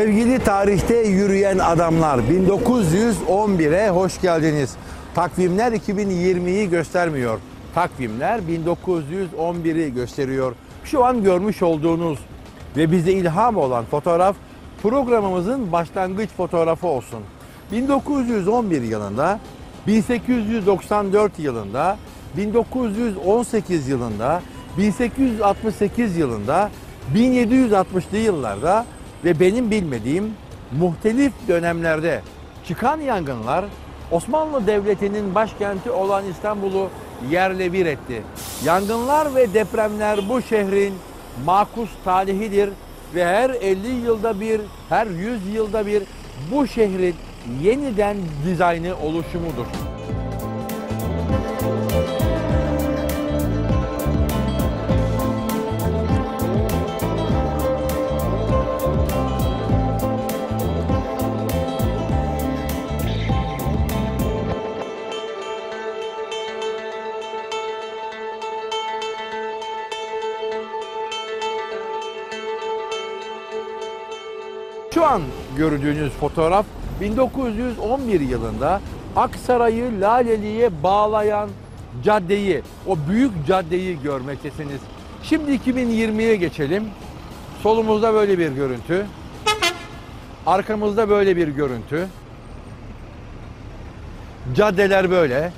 Sevgili tarihte yürüyen adamlar 1911'e hoş geldiniz. Takvimler 2020'yi göstermiyor. Takvimler 1911'i gösteriyor. Şu an görmüş olduğunuz ve bize ilham olan fotoğraf programımızın başlangıç fotoğrafı olsun. 1911 yılında, 1894 yılında, 1918 yılında, 1868 yılında, 1760'lı yıllarda ve benim bilmediğim muhtelif dönemlerde çıkan yangınlar Osmanlı Devleti'nin başkenti olan İstanbul'u yerle bir etti. Yangınlar ve depremler bu şehrin makus talihidir ve her 50 yılda bir, her 100 yılda bir bu şehrin yeniden dizaynı oluşumudur. Gördüğünüz fotoğraf 1911 yılında Aksaray'ı Laleli'ye bağlayan caddeyi, o büyük caddeyi görmektesiniz. Şimdi 2020'ye geçelim. Solumuzda böyle bir görüntü. Arkamızda böyle bir görüntü. Caddeler böyle.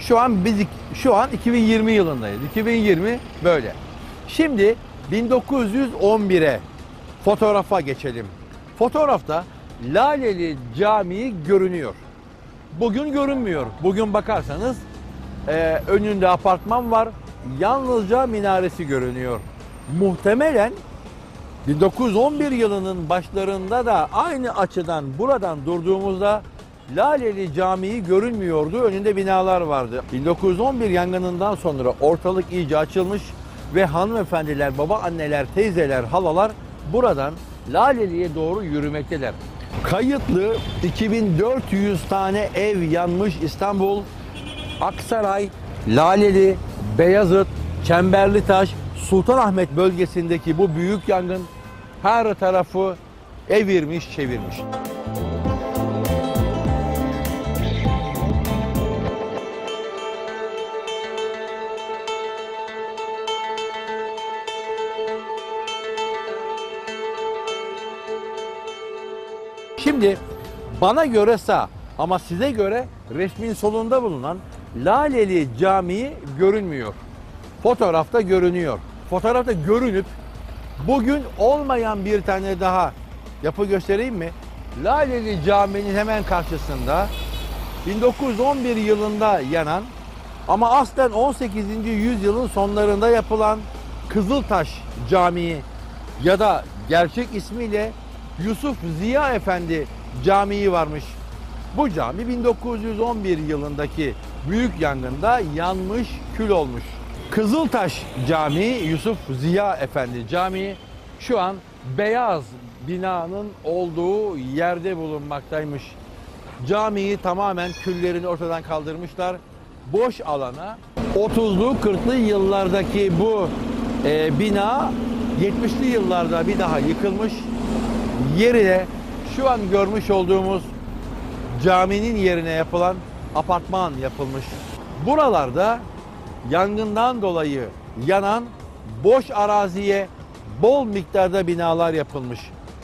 Şu an biz şu an 2020 yılındayız. 2020 böyle. Şimdi 1911'e fotoğrafa geçelim. Fotoğrafta Laleli Camii görünüyor. Bugün görünmüyor. Bugün bakarsanız e, önünde apartman var. Yalnızca minaresi görünüyor. Muhtemelen 1911 yılının başlarında da aynı açıdan buradan durduğumuzda Laleli Camii görünmüyordu. Önünde binalar vardı. 1911 yangınından sonra ortalık iyice açılmış ve hanımefendiler, baba anneler, teyzeler, halalar buradan Laleli'ye doğru yürümekteler. Kayıtlı 2400 tane ev yanmış İstanbul, Aksaray, Laleli, Beyazıt, Çemberlitaş, Sultanahmet bölgesindeki bu büyük yangın her tarafı evirmiş çevirmiş. Şimdi bana göre sağ ama size göre resmin solunda bulunan Laleli Camii görünmüyor. Fotoğrafta görünüyor. Fotoğrafta görünüp bugün olmayan bir tane daha yapı göstereyim mi? Laleli Camii'nin hemen karşısında 1911 yılında yanan ama aslen 18. yüzyılın sonlarında yapılan Kızıltaş Camii ya da gerçek ismiyle Yusuf Ziya Efendi Camii varmış. Bu cami 1911 yılındaki büyük yangında yanmış, kül olmuş. Kızıltaş Camii, Yusuf Ziya Efendi Camii şu an beyaz binanın olduğu yerde bulunmaktaymış. Camiyi tamamen küllerini ortadan kaldırmışlar. Boş alana 30'lu 40'lı yıllardaki bu e, bina 70'li yıllarda bir daha yıkılmış. Yerine şu an görmüş olduğumuz caminin yerine yapılan apartman yapılmış. Buralarda yangından dolayı yanan boş araziye bol miktarda binalar yapılmış.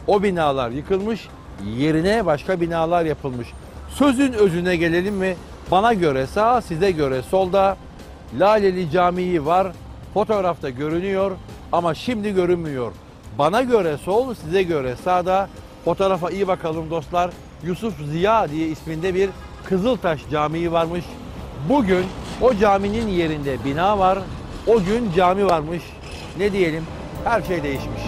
O binalar yıkılmış, yerine başka binalar yapılmış. Sözün özüne gelelim mi? Bana göre sağ, size göre solda Laleli Camii var. Fotoğrafta görünüyor ama şimdi görünmüyor. Bana göre sol, size göre sağda. Fotoğrafa iyi bakalım dostlar. Yusuf Ziya diye isminde bir Kızıltaş Camii varmış. Bugün o caminin yerinde bina var. O gün cami varmış. Ne diyelim? Her şey değişmiş.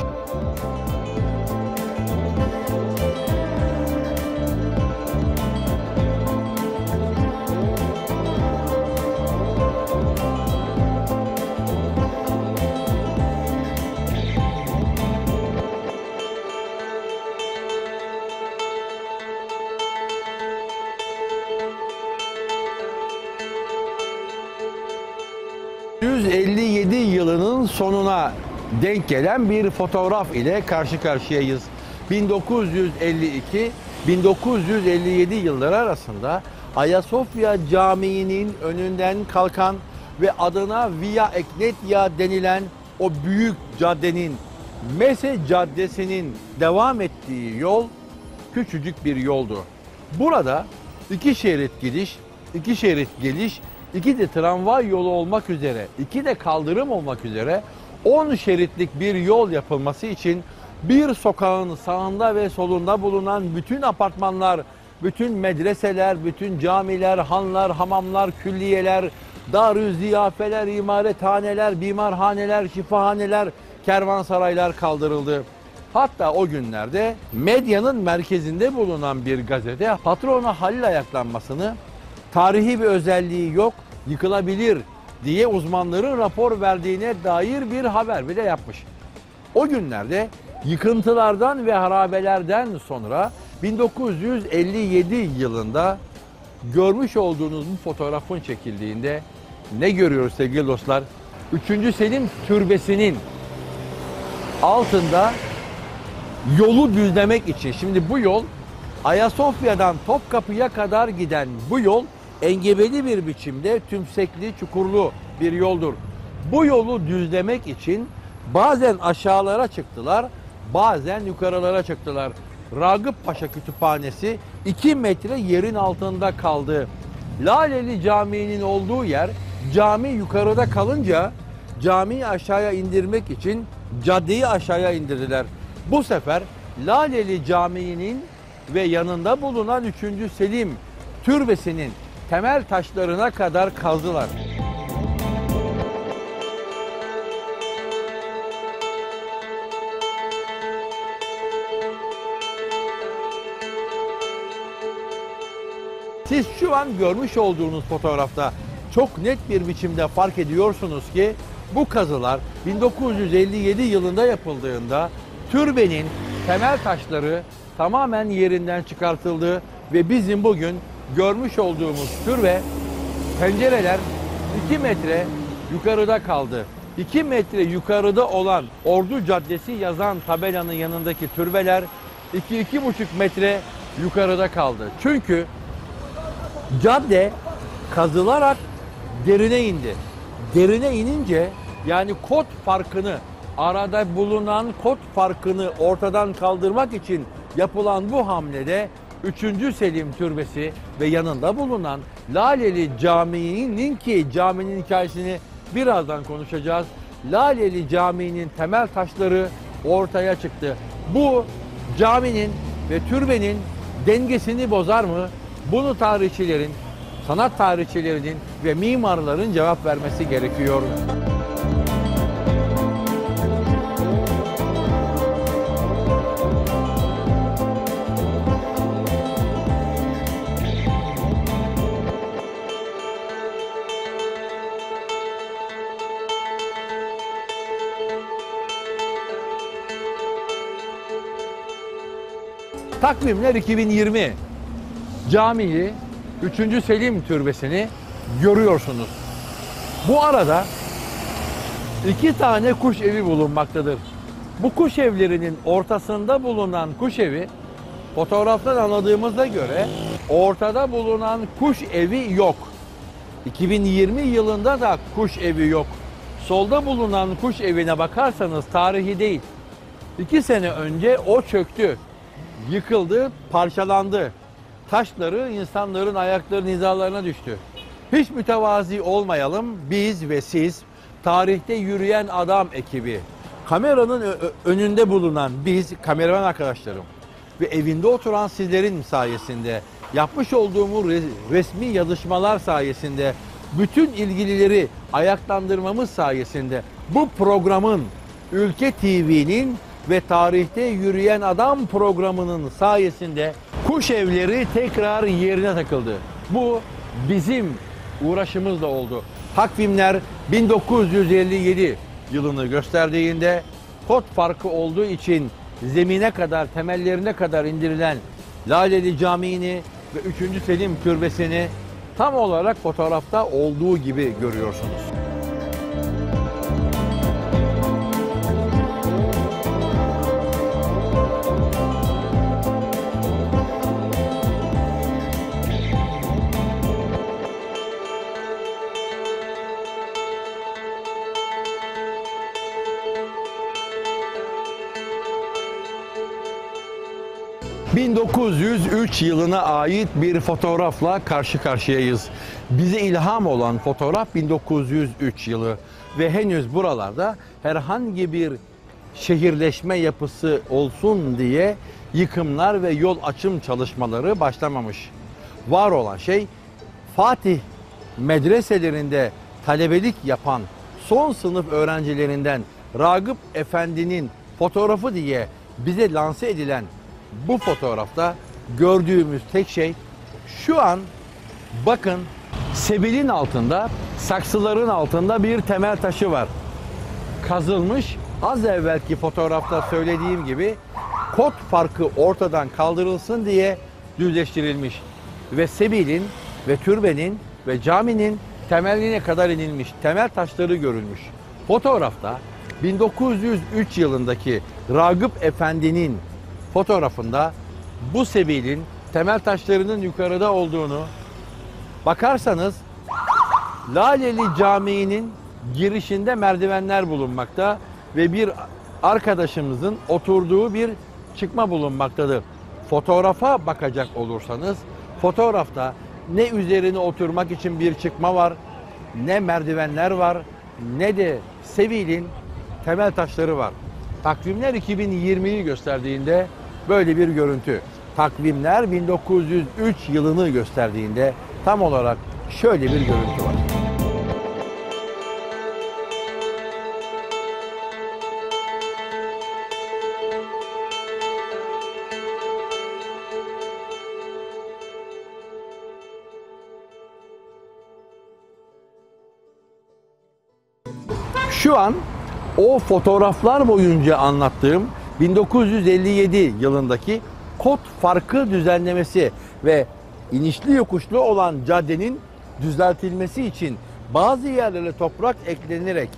...157 yılının sonuna denk gelen bir fotoğraf ile karşı karşıyayız. 1952-1957 yılları arasında Ayasofya Camii'nin önünden kalkan ve adına Via Egnatia denilen o büyük caddenin Mese Caddesi'nin devam ettiği yol küçücük bir yoldu. Burada iki şerit gidiş, iki şerit geliş, iki de tramvay yolu olmak üzere, iki de kaldırım olmak üzere 10 şeritlik bir yol yapılması için bir sokağın sağında ve solunda bulunan bütün apartmanlar, bütün medreseler, bütün camiler, hanlar, hamamlar, külliyeler, darü ziyafeler, imarethaneler, bimarhaneler, şifahaneler, kervansaraylar kaldırıldı. Hatta o günlerde medyanın merkezinde bulunan bir gazete patrona Halil ayaklanmasını tarihi bir özelliği yok, yıkılabilir diye uzmanların rapor verdiğine dair bir haber bile yapmış. O günlerde yıkıntılardan ve harabelerden sonra 1957 yılında görmüş olduğunuz bu fotoğrafın çekildiğinde ne görüyoruz sevgili dostlar? 3. Selim Türbesi'nin altında yolu düzlemek için. Şimdi bu yol Ayasofya'dan Topkapı'ya kadar giden bu yol engebeli bir biçimde tümsekli, çukurlu bir yoldur. Bu yolu düzlemek için bazen aşağılara çıktılar, bazen yukarılara çıktılar. Ragıp Paşa Kütüphanesi 2 metre yerin altında kaldı. Laleli Camii'nin olduğu yer cami yukarıda kalınca camiyi aşağıya indirmek için caddeyi aşağıya indirdiler. Bu sefer Laleli Camii'nin ve yanında bulunan 3. Selim Türbesi'nin temel taşlarına kadar kazdılar. Siz şu an görmüş olduğunuz fotoğrafta çok net bir biçimde fark ediyorsunuz ki bu kazılar 1957 yılında yapıldığında türbenin temel taşları tamamen yerinden çıkartıldı ve bizim bugün görmüş olduğumuz türbe pencereler 2 metre yukarıda kaldı. 2 metre yukarıda olan Ordu Caddesi yazan tabelanın yanındaki türbeler 2-2,5 metre yukarıda kaldı. Çünkü cadde kazılarak derine indi. Derine inince yani kod farkını arada bulunan kod farkını ortadan kaldırmak için yapılan bu hamlede 3. Selim Türbesi ve yanında bulunan Laleli Camii'nin ki caminin hikayesini birazdan konuşacağız. Laleli Camii'nin temel taşları ortaya çıktı. Bu caminin ve türbenin dengesini bozar mı? Bunu tarihçilerin, sanat tarihçilerinin ve mimarların cevap vermesi gerekiyor. Takvimler 2020. Camiyi 3. Selim Türbesi'ni görüyorsunuz. Bu arada iki tane kuş evi bulunmaktadır. Bu kuş evlerinin ortasında bulunan kuş evi fotoğraftan anladığımıza göre ortada bulunan kuş evi yok. 2020 yılında da kuş evi yok. Solda bulunan kuş evine bakarsanız tarihi değil. İki sene önce o çöktü yıkıldı, parçalandı. Taşları insanların ayaklarının hizalarına düştü. Hiç mütevazi olmayalım biz ve siz tarihte yürüyen adam ekibi. Kameranın önünde bulunan biz, kameraman arkadaşlarım ve evinde oturan sizlerin sayesinde yapmış olduğumuz resmi yazışmalar sayesinde bütün ilgilileri ayaklandırmamız sayesinde bu programın Ülke TV'nin ve tarihte yürüyen adam programının sayesinde kuş evleri tekrar yerine takıldı. Bu bizim uğraşımızla oldu. Takvimler 1957 yılını gösterdiğinde kod farkı olduğu için zemine kadar, temellerine kadar indirilen Laleli Camii'ni ve 3. Selim Türbesi'ni tam olarak fotoğrafta olduğu gibi görüyorsunuz. 1903 yılına ait bir fotoğrafla karşı karşıyayız. Bize ilham olan fotoğraf 1903 yılı ve henüz buralarda herhangi bir şehirleşme yapısı olsun diye yıkımlar ve yol açım çalışmaları başlamamış. Var olan şey Fatih medreselerinde talebelik yapan son sınıf öğrencilerinden Ragıp Efendi'nin fotoğrafı diye bize lanse edilen bu fotoğrafta gördüğümüz tek şey şu an bakın sebilin altında, saksıların altında bir temel taşı var. Kazılmış. Az evvelki fotoğrafta söylediğim gibi kod farkı ortadan kaldırılsın diye düzleştirilmiş. Ve sebilin ve türbenin ve caminin temeline kadar inilmiş. Temel taşları görülmüş. Fotoğrafta 1903 yılındaki Ragıp Efendi'nin fotoğrafında bu sebilin temel taşlarının yukarıda olduğunu bakarsanız Laleli Camii'nin girişinde merdivenler bulunmakta ve bir arkadaşımızın oturduğu bir çıkma bulunmaktadır. Fotoğrafa bakacak olursanız fotoğrafta ne üzerine oturmak için bir çıkma var, ne merdivenler var, ne de Sevil'in temel taşları var. Takvimler 2020'yi gösterdiğinde böyle bir görüntü. Takvimler 1903 yılını gösterdiğinde tam olarak şöyle bir görüntü var. Şu an o fotoğraflar boyunca anlattığım 1957 yılındaki kod farkı düzenlemesi ve inişli yokuşlu olan caddenin düzeltilmesi için bazı yerlere toprak eklenerek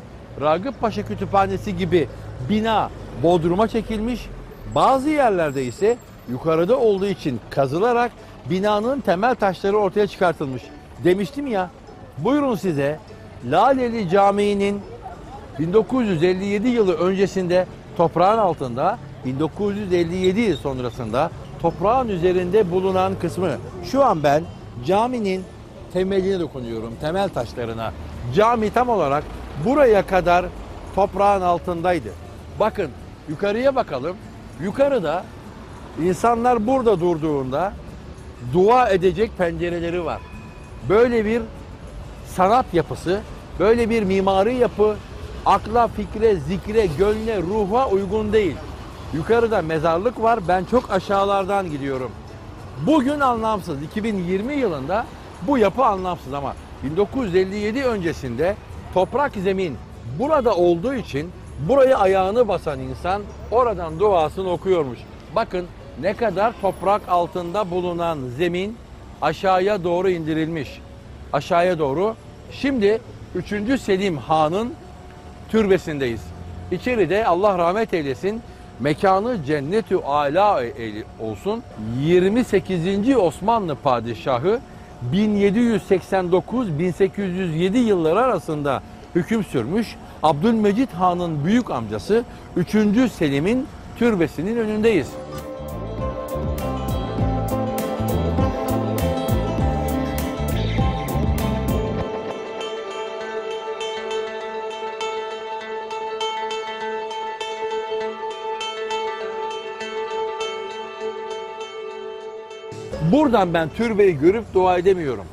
Ragıp Paşa Kütüphanesi gibi bina bodruma çekilmiş, bazı yerlerde ise yukarıda olduğu için kazılarak binanın temel taşları ortaya çıkartılmış. Demiştim ya, buyurun size Laleli Camii'nin 1957 yılı öncesinde toprağın altında, 1957 sonrasında toprağın üzerinde bulunan kısmı. Şu an ben caminin temeline dokunuyorum, temel taşlarına. Cami tam olarak buraya kadar toprağın altındaydı. Bakın yukarıya bakalım. Yukarıda insanlar burada durduğunda dua edecek pencereleri var. Böyle bir sanat yapısı, böyle bir mimari yapı akla, fikre, zikre, gönle, ruha uygun değil. Yukarıda mezarlık var. Ben çok aşağılardan gidiyorum. Bugün anlamsız. 2020 yılında bu yapı anlamsız ama 1957 öncesinde toprak zemin burada olduğu için buraya ayağını basan insan oradan duasını okuyormuş. Bakın ne kadar toprak altında bulunan zemin aşağıya doğru indirilmiş. Aşağıya doğru. Şimdi 3. Selim Han'ın türbesindeyiz. İçeride Allah rahmet eylesin mekanı cennetü ala olsun. 28. Osmanlı padişahı 1789-1807 yılları arasında hüküm sürmüş. Abdülmecit Han'ın büyük amcası 3. Selim'in türbesinin önündeyiz. Buradan ben türbeyi görüp dua edemiyorum.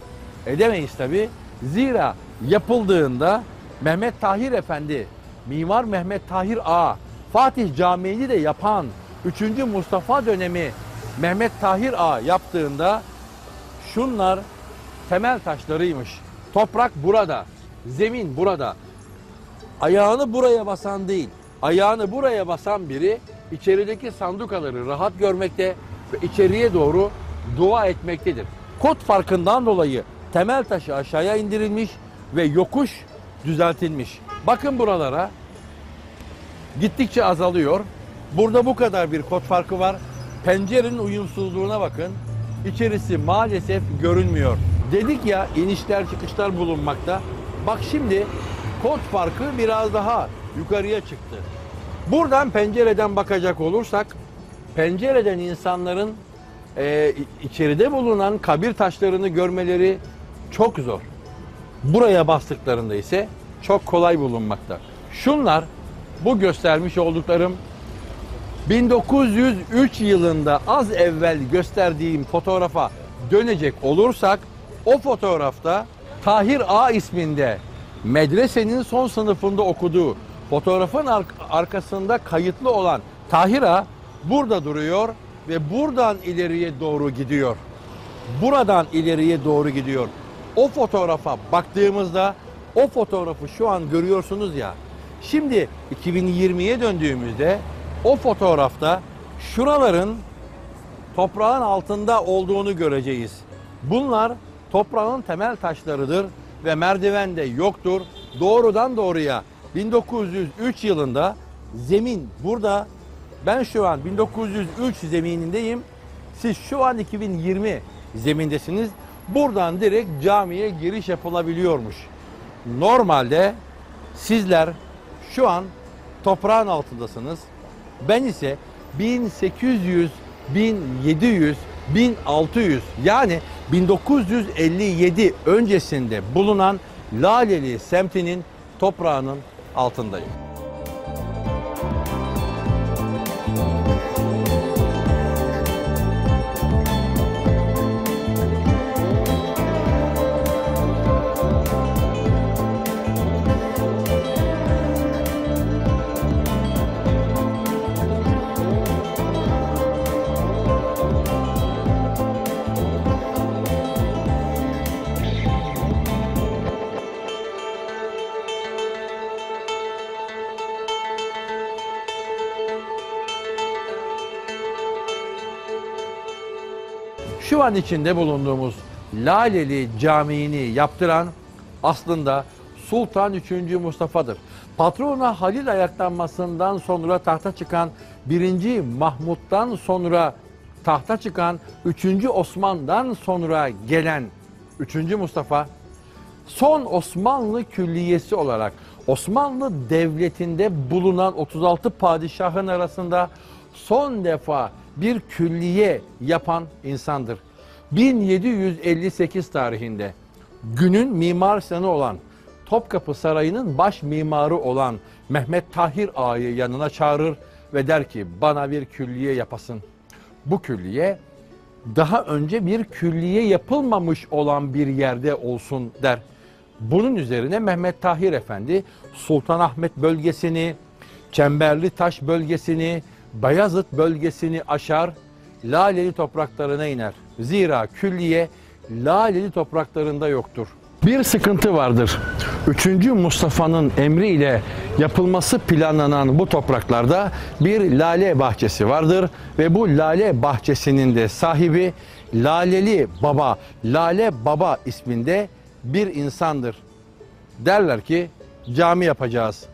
Edemeyiz tabi. Zira yapıldığında Mehmet Tahir Efendi, Mimar Mehmet Tahir Ağa, Fatih Camii'ni de yapan 3. Mustafa dönemi Mehmet Tahir Ağa yaptığında şunlar temel taşlarıymış. Toprak burada, zemin burada. Ayağını buraya basan değil, ayağını buraya basan biri içerideki sandukaları rahat görmekte ve içeriye doğru dua etmektedir. Kod farkından dolayı temel taşı aşağıya indirilmiş ve yokuş düzeltilmiş. Bakın buralara gittikçe azalıyor. Burada bu kadar bir kod farkı var. Pencerenin uyumsuzluğuna bakın. İçerisi maalesef görünmüyor. Dedik ya inişler çıkışlar bulunmakta. Bak şimdi kod farkı biraz daha yukarıya çıktı. Buradan pencereden bakacak olursak pencereden insanların e, içeride bulunan kabir taşlarını görmeleri çok zor. Buraya bastıklarında ise çok kolay bulunmakta. Şunlar bu göstermiş olduklarım 1903 yılında az evvel gösterdiğim fotoğrafa dönecek olursak o fotoğrafta Tahir A isminde medresenin son sınıfında okuduğu fotoğrafın ar- arkasında kayıtlı olan Tahir A burada duruyor ve buradan ileriye doğru gidiyor. Buradan ileriye doğru gidiyor. O fotoğrafa baktığımızda o fotoğrafı şu an görüyorsunuz ya. Şimdi 2020'ye döndüğümüzde o fotoğrafta şuraların toprağın altında olduğunu göreceğiz. Bunlar toprağın temel taşlarıdır ve merdiven de yoktur. Doğrudan doğruya 1903 yılında zemin burada ben şu an 1903 zeminindeyim. Siz şu an 2020 zemindesiniz. Buradan direkt camiye giriş yapılabiliyormuş. Normalde sizler şu an toprağın altındasınız. Ben ise 1800, 1700, 1600 yani 1957 öncesinde bulunan Laleli semtinin toprağının altındayım. An içinde bulunduğumuz Laleli Camii'ni yaptıran aslında Sultan 3. Mustafa'dır. Patrona Halil ayaklanmasından sonra tahta çıkan 1. Mahmut'tan sonra tahta çıkan 3. Osman'dan sonra gelen 3. Mustafa son Osmanlı külliyesi olarak Osmanlı Devleti'nde bulunan 36 padişahın arasında son defa bir külliye yapan insandır. 1758 tarihinde günün Mimar Sinan'ı olan Topkapı Sarayı'nın baş mimarı olan Mehmet Tahir Ağa'yı yanına çağırır ve der ki bana bir külliye yapasın. Bu külliye daha önce bir külliye yapılmamış olan bir yerde olsun der. Bunun üzerine Mehmet Tahir Efendi Sultanahmet bölgesini, Çemberli Taş bölgesini, Bayazıt bölgesini aşar, Laleli topraklarına iner. Zira külliye Laleli topraklarında yoktur. Bir sıkıntı vardır. 3. Mustafa'nın emriyle yapılması planlanan bu topraklarda bir lale bahçesi vardır ve bu lale bahçesinin de sahibi Laleli Baba, Lale Baba isminde bir insandır. Derler ki cami yapacağız.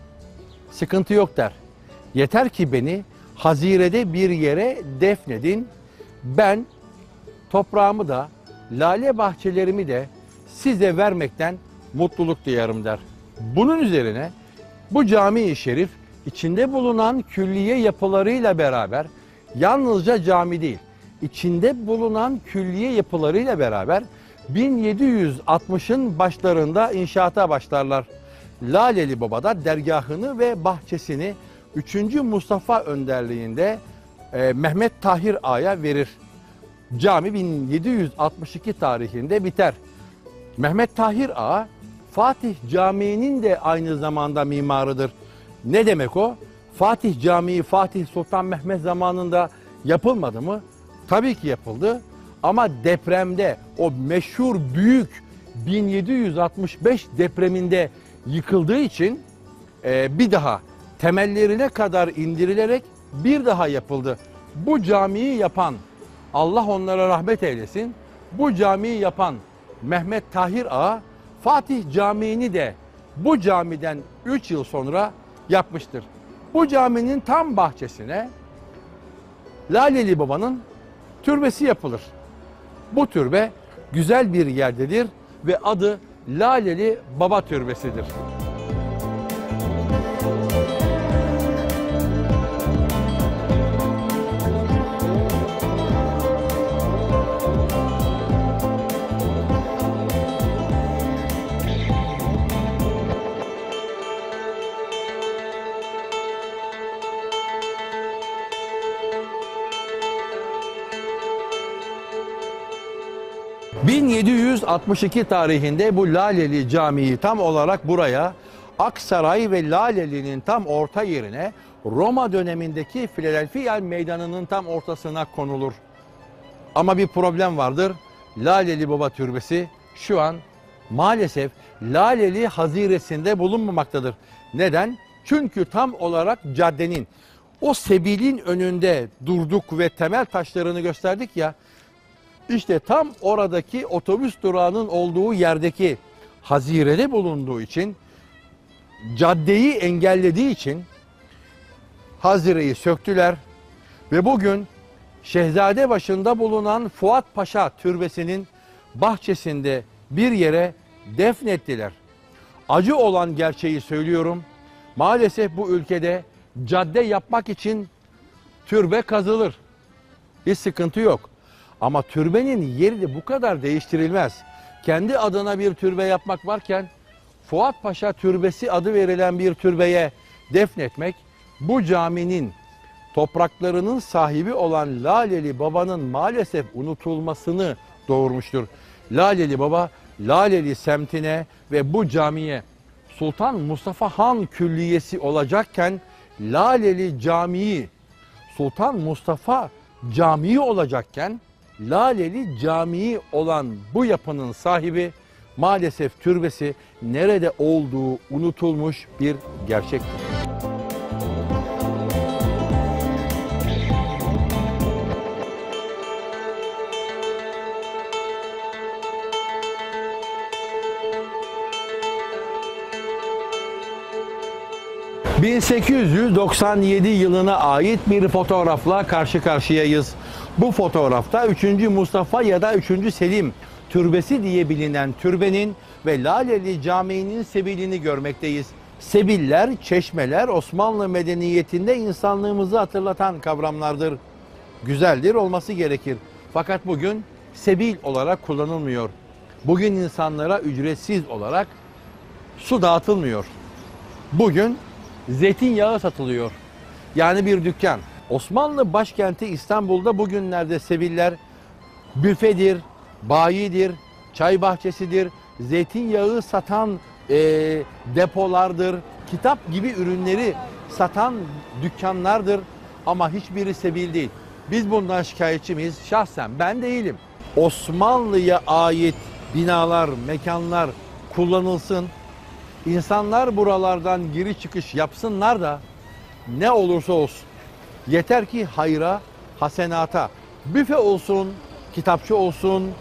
Sıkıntı yok der. Yeter ki beni hazirede bir yere defnedin. Ben toprağımı da lale bahçelerimi de size vermekten mutluluk duyarım der. Bunun üzerine bu cami-i şerif içinde bulunan külliye yapılarıyla beraber yalnızca cami değil, içinde bulunan külliye yapılarıyla beraber 1760'ın başlarında inşaata başlarlar. Laleli Baba'da dergahını ve bahçesini 3. Mustafa önderliğinde e, Mehmet Tahir Ağa'ya verir. Cami 1762 tarihinde biter. Mehmet Tahir Ağa Fatih Camii'nin de aynı zamanda mimarıdır. Ne demek o? Fatih Camii Fatih Sultan Mehmet zamanında yapılmadı mı? Tabii ki yapıldı. Ama depremde o meşhur büyük 1765 depreminde yıkıldığı için e, bir daha temellerine kadar indirilerek bir daha yapıldı. Bu camiyi yapan Allah onlara rahmet eylesin. Bu camiyi yapan Mehmet Tahir Ağa Fatih Camii'ni de bu camiden 3 yıl sonra yapmıştır. Bu caminin tam bahçesine Laleli Baba'nın türbesi yapılır. Bu türbe güzel bir yerdedir ve adı Laleli Baba Türbesidir. 1762 tarihinde bu Laleli Camii tam olarak buraya Aksaray ve Laleli'nin tam orta yerine Roma dönemindeki Philadelphia Meydanı'nın tam ortasına konulur. Ama bir problem vardır. Laleli Baba Türbesi şu an maalesef Laleli Haziresinde bulunmamaktadır. Neden? Çünkü tam olarak caddenin o sebilin önünde durduk ve temel taşlarını gösterdik ya. İşte tam oradaki otobüs durağının olduğu yerdeki hazirede bulunduğu için caddeyi engellediği için hazireyi söktüler ve bugün Şehzade başında bulunan Fuat Paşa türbesinin bahçesinde bir yere defnettiler. Acı olan gerçeği söylüyorum. Maalesef bu ülkede cadde yapmak için türbe kazılır. Hiç sıkıntı yok. Ama türbenin yeri de bu kadar değiştirilmez. Kendi adına bir türbe yapmak varken Fuat Paşa Türbesi adı verilen bir türbeye defnetmek bu caminin topraklarının sahibi olan Laleli Baba'nın maalesef unutulmasını doğurmuştur. Laleli Baba Laleli semtine ve bu camiye Sultan Mustafa Han Külliyesi olacakken Laleli Camii Sultan Mustafa Camii olacakken Laleli Camii olan bu yapının sahibi maalesef türbesi nerede olduğu unutulmuş bir gerçektir. ...1897 yılına ait bir fotoğrafla karşı karşıyayız. Bu fotoğrafta 3. Mustafa ya da 3. Selim türbesi diye bilinen türbenin ve Laleli Camii'nin sebilini görmekteyiz. Sebiller, çeşmeler Osmanlı medeniyetinde insanlığımızı hatırlatan kavramlardır. Güzeldir, olması gerekir. Fakat bugün sebil olarak kullanılmıyor. Bugün insanlara ücretsiz olarak su dağıtılmıyor. Bugün zeytinyağı satılıyor. Yani bir dükkan. Osmanlı başkenti İstanbul'da bugünlerde sebiller büfedir, bayidir, çay bahçesidir, zeytinyağı satan e, depolardır, kitap gibi ürünleri satan dükkanlardır ama hiçbiri sebil değil. Biz bundan şikayetçi miyiz? Şahsen ben değilim. Osmanlı'ya ait binalar, mekanlar kullanılsın. İnsanlar buralardan giri çıkış yapsınlar da ne olursa olsun. Yeter ki hayra, hasenata. Büfe olsun, kitapçı olsun,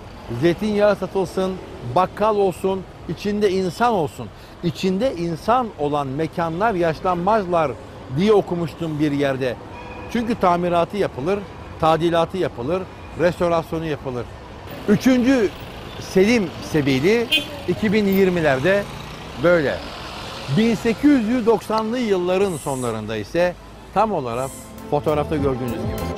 zeytinyağı satılsın, bakkal olsun, içinde insan olsun. İçinde insan olan mekanlar yaşlanmazlar diye okumuştum bir yerde. Çünkü tamiratı yapılır, tadilatı yapılır, restorasyonu yapılır. Üçüncü Selim Sebili 2020'lerde böyle. 1890'lı yılların sonlarında ise tam olarak fotoğrafta gördüğünüz gibi.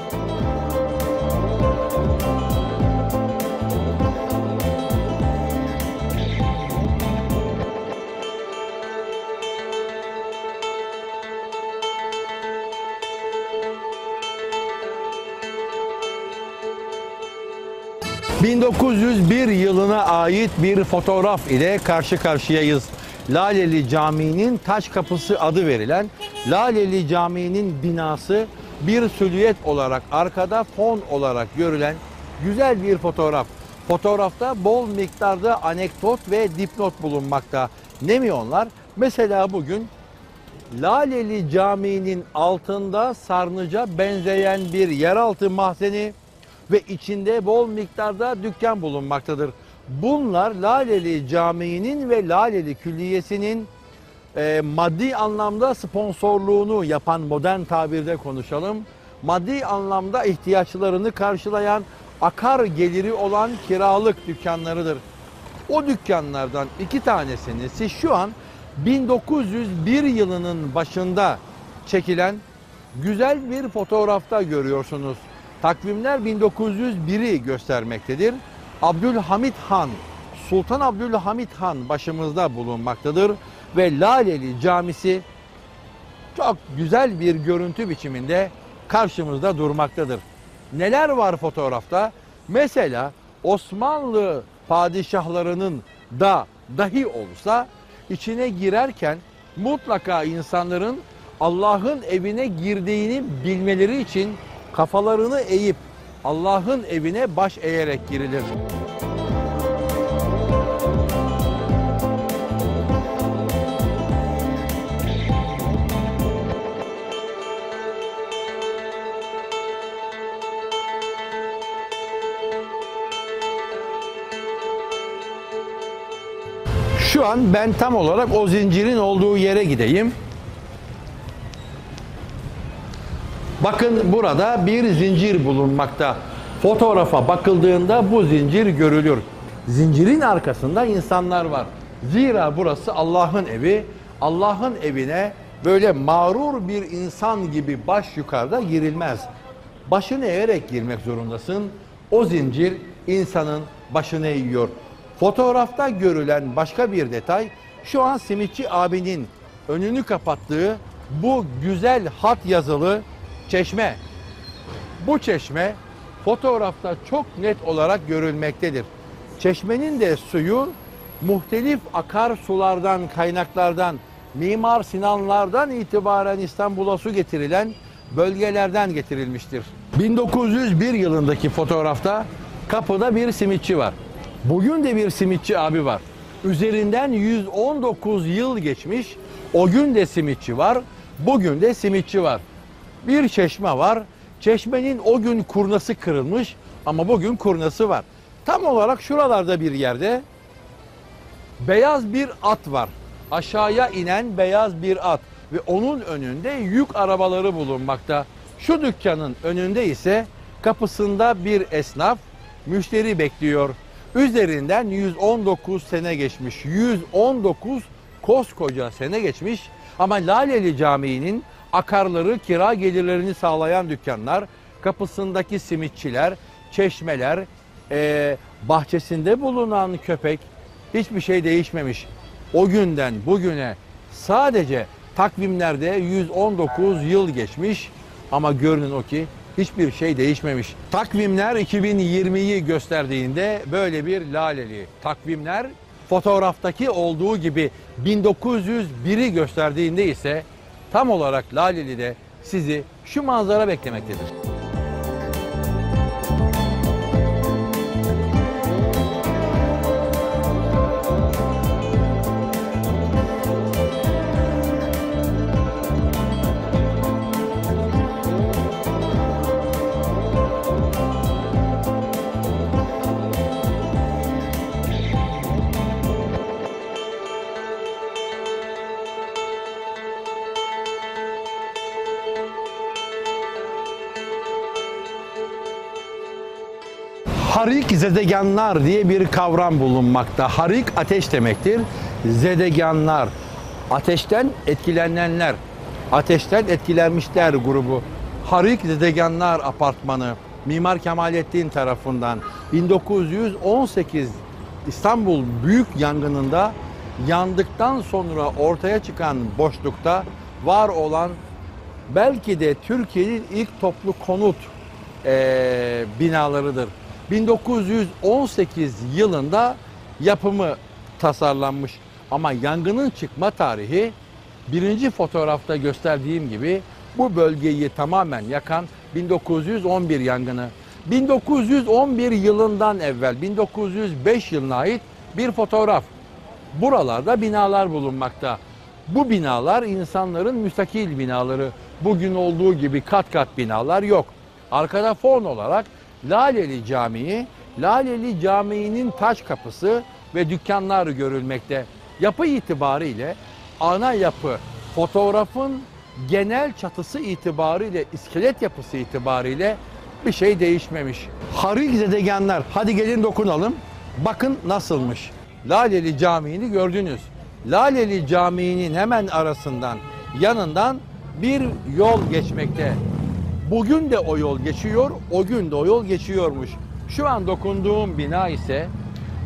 ...1901 yılına ait bir fotoğraf ile karşı karşıyayız. Laleli Camii'nin taş kapısı adı verilen Laleli Camii'nin binası bir silüet olarak arkada fon olarak görülen güzel bir fotoğraf. Fotoğrafta bol miktarda anekdot ve dipnot bulunmakta. Ne mi onlar? Mesela bugün Laleli Camii'nin altında sarnıca benzeyen bir yeraltı mahzeni ve içinde bol miktarda dükkan bulunmaktadır. Bunlar Laleli Camii'nin ve Laleli Külliyesi'nin e, maddi anlamda sponsorluğunu yapan modern tabirde konuşalım. Maddi anlamda ihtiyaçlarını karşılayan akar geliri olan kiralık dükkanlarıdır. O dükkanlardan iki tanesini siz şu an 1901 yılının başında çekilen güzel bir fotoğrafta görüyorsunuz. Takvimler 1901'i göstermektedir. Abdülhamit Han, Sultan Abdülhamit Han başımızda bulunmaktadır ve Laleli Camisi çok güzel bir görüntü biçiminde karşımızda durmaktadır. Neler var fotoğrafta? Mesela Osmanlı padişahlarının da dahi olsa içine girerken mutlaka insanların Allah'ın evine girdiğini bilmeleri için kafalarını eğip Allah'ın evine baş eğerek girilir. Şu an ben tam olarak o zincirin olduğu yere gideyim. Bakın burada bir zincir bulunmakta. Fotoğrafa bakıldığında bu zincir görülür. Zincirin arkasında insanlar var. Zira burası Allah'ın evi. Allah'ın evine böyle mağrur bir insan gibi baş yukarıda girilmez. Başını eğerek girmek zorundasın. O zincir insanın başını eğiyor. Fotoğrafta görülen başka bir detay şu an simitçi abinin önünü kapattığı bu güzel hat yazılı çeşme. Bu çeşme fotoğrafta çok net olarak görülmektedir. Çeşmenin de suyu muhtelif akar sulardan, kaynaklardan, Mimar Sinanlardan itibaren İstanbul'a su getirilen bölgelerden getirilmiştir. 1901 yılındaki fotoğrafta kapıda bir simitçi var. Bugün de bir simitçi abi var. Üzerinden 119 yıl geçmiş. O gün de simitçi var. Bugün de simitçi var. Bir çeşme var. Çeşmenin o gün kurnası kırılmış ama bugün kurnası var. Tam olarak şuralarda bir yerde beyaz bir at var. Aşağıya inen beyaz bir at ve onun önünde yük arabaları bulunmakta. Şu dükkanın önünde ise kapısında bir esnaf müşteri bekliyor. Üzerinden 119 sene geçmiş. 119 koskoca sene geçmiş ama Laleli Camii'nin akarları kira gelirlerini sağlayan dükkanlar, kapısındaki simitçiler, çeşmeler, eee, bahçesinde bulunan köpek hiçbir şey değişmemiş. O günden bugüne sadece takvimlerde 119 yıl geçmiş ama görünün o ki hiçbir şey değişmemiş. Takvimler 2020'yi gösterdiğinde böyle bir laleli. Takvimler fotoğraftaki olduğu gibi 1901'i gösterdiğinde ise tam olarak Laleli'de sizi şu manzara beklemektedir. Harik zedeganlar diye bir kavram bulunmakta. Harik ateş demektir. Zedeganlar ateşten etkilenenler. Ateşten etkilenmişler grubu. Harik Zedeganlar Apartmanı Mimar Kemalettin tarafından 1918 İstanbul büyük yangınında yandıktan sonra ortaya çıkan boşlukta var olan belki de Türkiye'nin ilk toplu konut eee, binalarıdır. 1918 yılında yapımı tasarlanmış ama yangının çıkma tarihi birinci fotoğrafta gösterdiğim gibi bu bölgeyi tamamen yakan 1911 yangını. 1911 yılından evvel 1905 yılına ait bir fotoğraf. Buralarda binalar bulunmakta. Bu binalar insanların müstakil binaları. Bugün olduğu gibi kat kat binalar yok. Arkada fon olarak Laleli Camii, Laleli Camii'nin taş kapısı ve dükkanlar görülmekte. Yapı itibariyle ana yapı, fotoğrafın genel çatısı itibariyle, iskelet yapısı itibariyle bir şey değişmemiş. Harik zedeganlar, hadi gelin dokunalım. Bakın nasılmış. Laleli Camii'ni gördünüz. Laleli Camii'nin hemen arasından, yanından bir yol geçmekte. Bugün de o yol geçiyor, o gün de o yol geçiyormuş. Şu an dokunduğum bina ise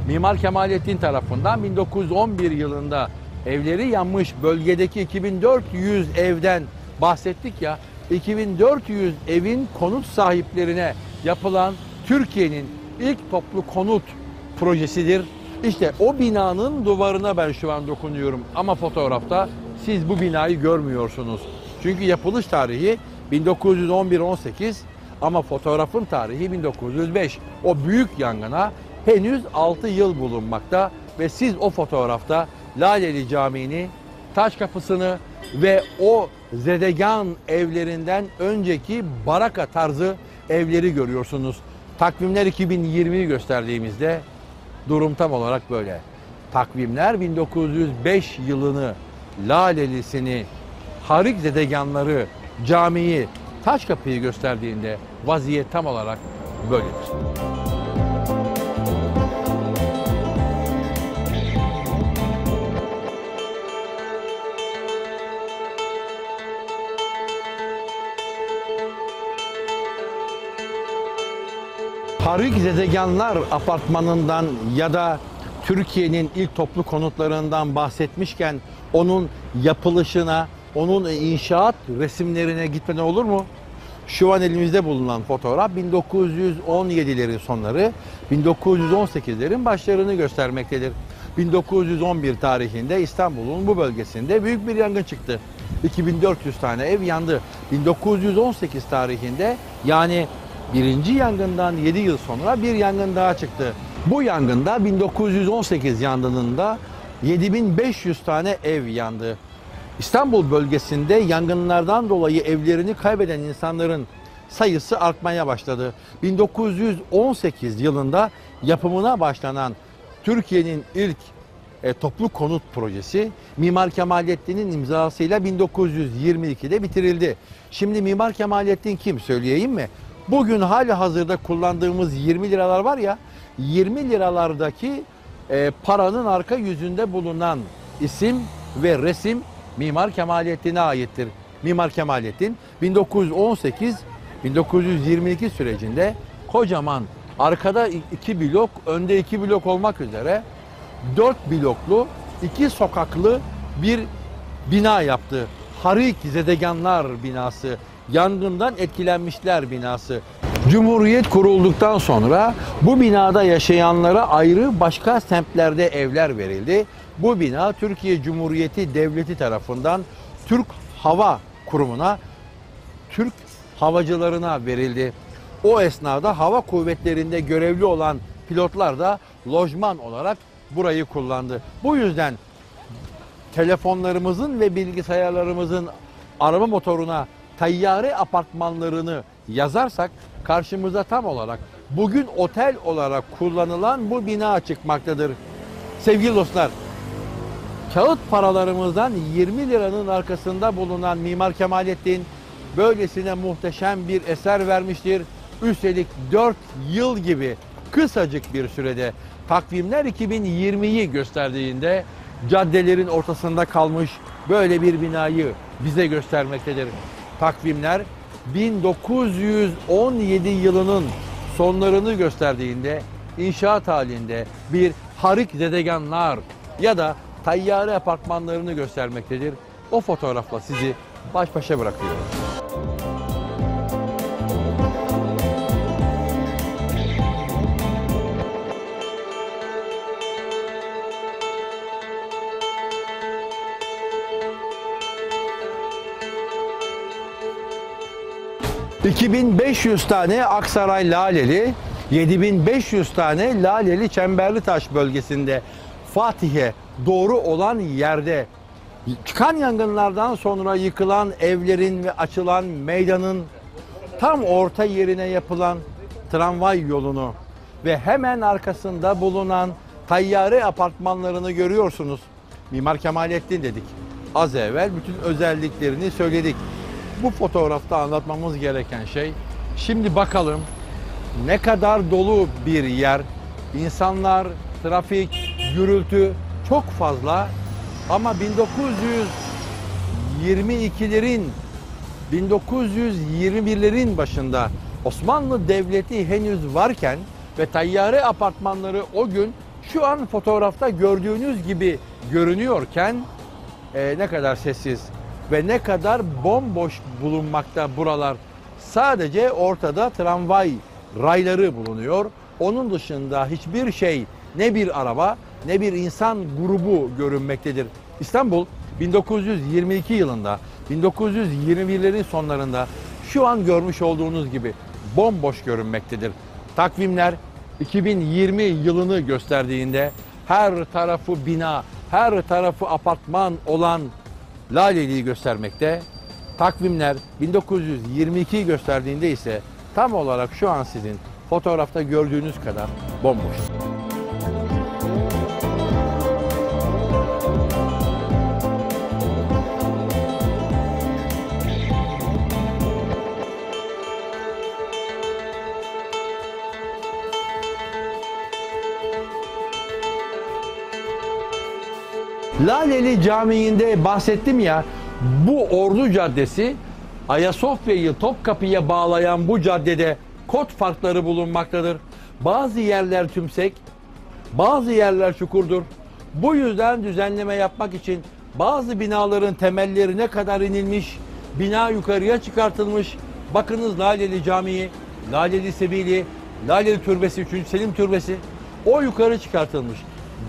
Mimar Kemalettin tarafından 1911 yılında evleri yanmış bölgedeki 2400 evden bahsettik ya. 2400 evin konut sahiplerine yapılan Türkiye'nin ilk toplu konut projesidir. İşte o binanın duvarına ben şu an dokunuyorum ama fotoğrafta siz bu binayı görmüyorsunuz. Çünkü yapılış tarihi 1911-18 ama fotoğrafın tarihi 1905. O büyük yangına henüz 6 yıl bulunmakta ve siz o fotoğrafta Laleli Camii'ni, taş kapısını ve o zedegan evlerinden önceki baraka tarzı evleri görüyorsunuz. Takvimler 2020'yi gösterdiğimizde durum tam olarak böyle. Takvimler 1905 yılını, Lalelisini, Harik zedeganları, camiyi, taş kapıyı gösterdiğinde vaziyet tam olarak böyledir. Harik Zedeganlar apartmanından ya da Türkiye'nin ilk toplu konutlarından bahsetmişken onun yapılışına, onun inşaat resimlerine gitmeden olur mu? Şu an elimizde bulunan fotoğraf 1917'lerin sonları, 1918'lerin başlarını göstermektedir. 1911 tarihinde İstanbul'un bu bölgesinde büyük bir yangın çıktı. 2400 tane ev yandı. 1918 tarihinde yani birinci yangından 7 yıl sonra bir yangın daha çıktı. Bu yangında 1918 yangınında 7500 tane ev yandı. İstanbul bölgesinde yangınlardan dolayı evlerini kaybeden insanların sayısı artmaya başladı. 1918 yılında yapımına başlanan Türkiye'nin ilk e, toplu konut projesi Mimar Kemalettin'in imzasıyla 1922'de bitirildi. Şimdi Mimar Kemalettin kim söyleyeyim mi? Bugün hali hazırda kullandığımız 20 liralar var ya 20 liralardaki e, paranın arka yüzünde bulunan isim ve resim Mimar Kemalettin'e aittir. Mimar Kemalettin 1918-1922 sürecinde kocaman arkada iki blok, önde iki blok olmak üzere dört bloklu, iki sokaklı bir bina yaptı. Harik Zedeganlar binası, yangından etkilenmişler binası. Cumhuriyet kurulduktan sonra bu binada yaşayanlara ayrı başka semtlerde evler verildi. Bu bina Türkiye Cumhuriyeti Devleti tarafından Türk Hava Kurumu'na, Türk havacılarına verildi. O esnada hava kuvvetlerinde görevli olan pilotlar da lojman olarak burayı kullandı. Bu yüzden telefonlarımızın ve bilgisayarlarımızın araba motoruna tayyare apartmanlarını yazarsak karşımıza tam olarak bugün otel olarak kullanılan bu bina çıkmaktadır. Sevgili dostlar, kağıt paralarımızdan 20 liranın arkasında bulunan Mimar Kemalettin böylesine muhteşem bir eser vermiştir. Üstelik 4 yıl gibi kısacık bir sürede takvimler 2020'yi gösterdiğinde caddelerin ortasında kalmış böyle bir binayı bize göstermektedir. Takvimler 1917 yılının sonlarını gösterdiğinde inşaat halinde bir harik zedeganlar ya da tayyare apartmanlarını göstermektedir. O fotoğrafla sizi baş başa bırakıyorum. ...2500 tane Aksaray Laleli... ...7500 tane Laleli Çemberlitaş bölgesinde... ...Fatih'e doğru olan yerde... ...çıkan yangınlardan sonra yıkılan evlerin ve açılan meydanın... ...tam orta yerine yapılan tramvay yolunu... ...ve hemen arkasında bulunan tayyare apartmanlarını görüyorsunuz. Mimar Kemalettin dedik. Az evvel bütün özelliklerini söyledik. Bu fotoğrafta anlatmamız gereken şey şimdi bakalım ne kadar dolu bir yer. İnsanlar, trafik, gürültü çok fazla ama 1922'lerin 1921'lerin başında Osmanlı Devleti henüz varken ve tayyare apartmanları o gün şu an fotoğrafta gördüğünüz gibi görünüyorken e, ne kadar sessiz ve ne kadar bomboş bulunmakta buralar. Sadece ortada tramvay rayları bulunuyor. Onun dışında hiçbir şey ne bir araba ne bir insan grubu görünmektedir. İstanbul 1922 yılında 1921'lerin sonlarında şu an görmüş olduğunuz gibi bomboş görünmektedir. Takvimler 2020 yılını gösterdiğinde her tarafı bina, her tarafı apartman olan Laleli'yi göstermekte. Takvimler 1922'yi gösterdiğinde ise tam olarak şu an sizin fotoğrafta gördüğünüz kadar bomboş. Laleli Camii'nde bahsettim ya bu Ordu Caddesi Ayasofya'yı Topkapı'ya bağlayan bu caddede kod farkları bulunmaktadır. Bazı yerler tümsek, bazı yerler çukurdur. Bu yüzden düzenleme yapmak için bazı binaların temellerine kadar inilmiş, bina yukarıya çıkartılmış. Bakınız Laleli Camii, Laleli Sebili, Laleli Türbesi, 3. Selim Türbesi o yukarı çıkartılmış.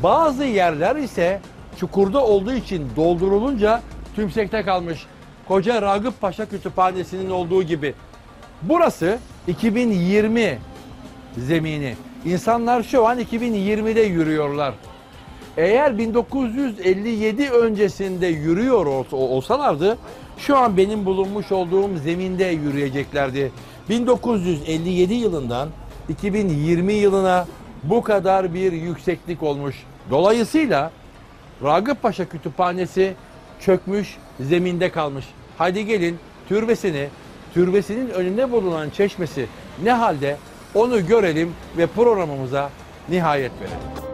Bazı yerler ise çukurda olduğu için doldurulunca tümsekte kalmış. Koca Ragıp Paşa Kütüphanesi'nin olduğu gibi. Burası 2020 zemini. İnsanlar şu an 2020'de yürüyorlar. Eğer 1957 öncesinde yürüyor olsa- olsalardı şu an benim bulunmuş olduğum zeminde yürüyeceklerdi. 1957 yılından 2020 yılına bu kadar bir yükseklik olmuş. Dolayısıyla Ragıp Paşa Kütüphanesi çökmüş, zeminde kalmış. Hadi gelin türbesini, türbesinin önünde bulunan çeşmesi ne halde onu görelim ve programımıza nihayet verelim.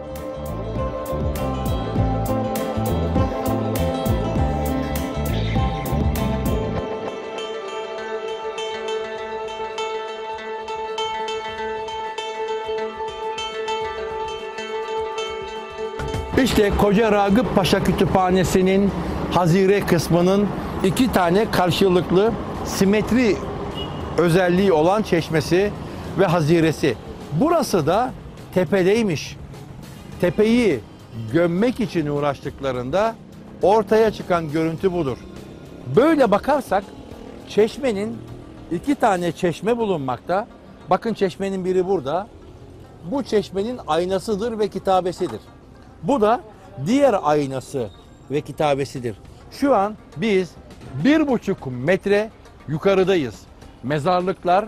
İşte Koca Ragıp Paşa Kütüphanesi'nin hazire kısmının iki tane karşılıklı simetri özelliği olan çeşmesi ve haziresi. Burası da tepedeymiş. Tepeyi gömmek için uğraştıklarında ortaya çıkan görüntü budur. Böyle bakarsak çeşmenin iki tane çeşme bulunmakta. Bakın çeşmenin biri burada. Bu çeşmenin aynasıdır ve kitabesidir. Bu da diğer aynası ve kitabesidir. Şu an biz bir buçuk metre yukarıdayız. Mezarlıklar,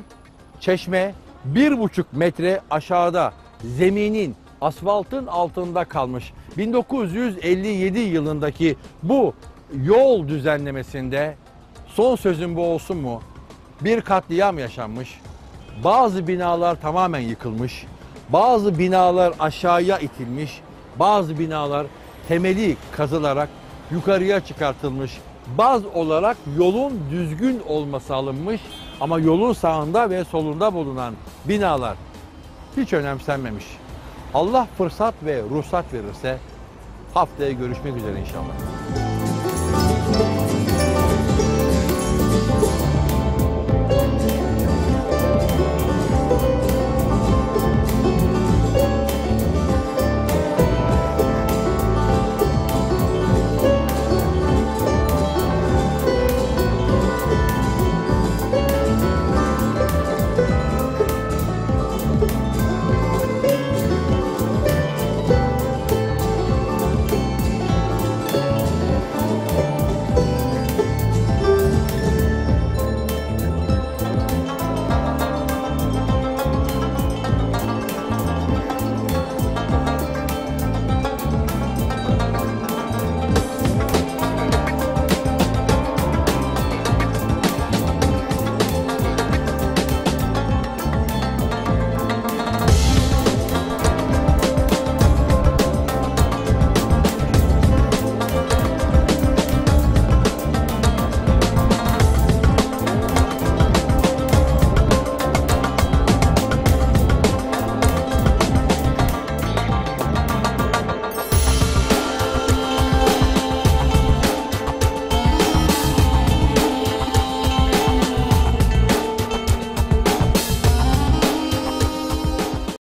çeşme bir buçuk metre aşağıda zeminin asfaltın altında kalmış. 1957 yılındaki bu yol düzenlemesinde son sözüm bu olsun mu? Bir katliam yaşanmış. Bazı binalar tamamen yıkılmış. Bazı binalar aşağıya itilmiş. Bazı binalar temeli kazılarak yukarıya çıkartılmış. Baz olarak yolun düzgün olması alınmış ama yolun sağında ve solunda bulunan binalar hiç önemsenmemiş. Allah fırsat ve ruhsat verirse haftaya görüşmek üzere inşallah.